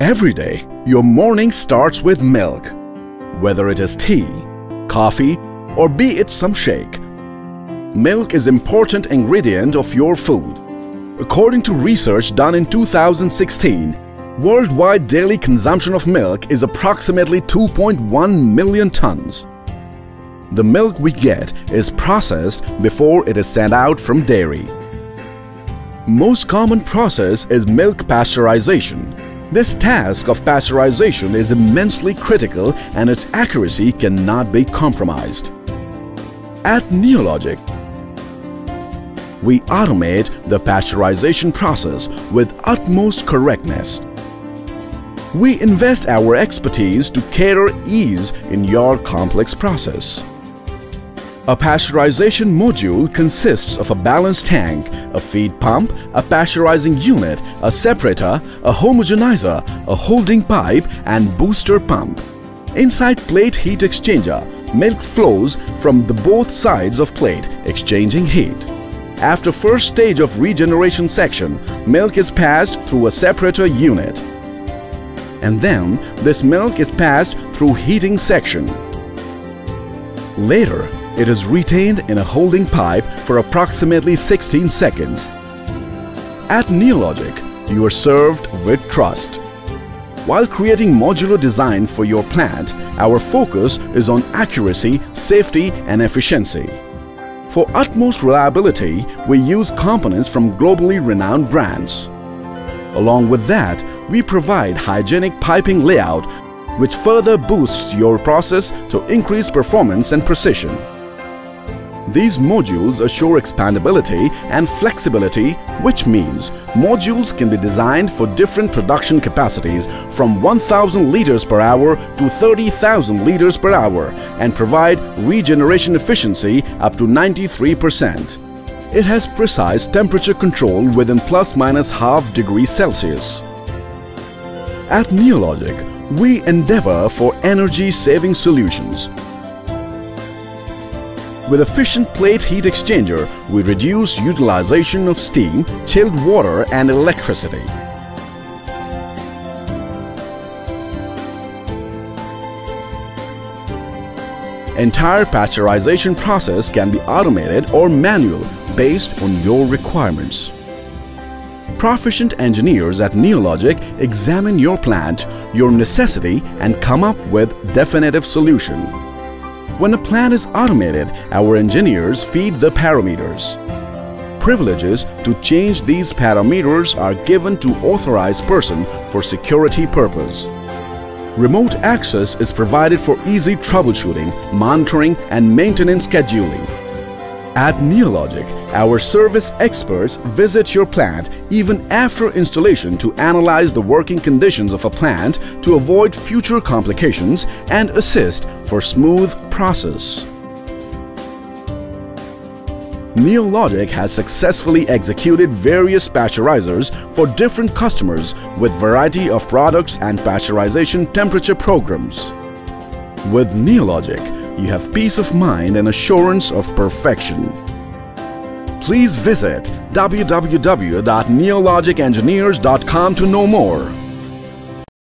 Every day, your morning starts with milk. Whether it is tea, coffee or be it some shake. Milk is important ingredient of your food. According to research done in 2016, worldwide daily consumption of milk is approximately 2.1 million tons. The milk we get is processed before it is sent out from dairy. Most common process is milk pasteurization. This task of pasteurization is immensely critical and its accuracy cannot be compromised. At Neologic, we automate the pasteurization process with utmost correctness. We invest our expertise to cater ease in your complex process. A pasteurization module consists of a balance tank, a feed pump, a pasteurizing unit, a separator, a homogenizer, a holding pipe and booster pump. Inside plate heat exchanger, milk flows from the both sides of plate, exchanging heat. After first stage of regeneration section, milk is passed through a separator unit. And then this milk is passed through heating section. Later, it is retained in a holding pipe for approximately 16 seconds. At Neologic, you are served with trust. While creating modular design for your plant, our focus is on accuracy, safety and efficiency. For utmost reliability, we use components from globally renowned brands. Along with that, we provide hygienic piping layout which further boosts your process to increase performance and precision. These modules assure expandability and flexibility which means modules can be designed for different production capacities from 1000 liters per hour to 30,000 liters per hour and provide regeneration efficiency up to 93%. It has precise temperature control within plus minus half degree Celsius. At Neologic, we endeavor for energy saving solutions with efficient plate heat exchanger, we reduce utilization of steam, chilled water and electricity. Entire pasteurization process can be automated or manual based on your requirements. Proficient engineers at Neologic examine your plant, your necessity and come up with definitive solution. When a plant is automated, our engineers feed the parameters. Privileges to change these parameters are given to authorized person for security purpose. Remote access is provided for easy troubleshooting, monitoring and maintenance scheduling. At Neologic, our service experts visit your plant even after installation to analyze the working conditions of a plant to avoid future complications and assist for smooth process. Neologic has successfully executed various pasteurizers for different customers with variety of products and pasteurization temperature programs. With Neologic, you have peace of mind and assurance of perfection. Please visit www.neologicengineers.com to know more.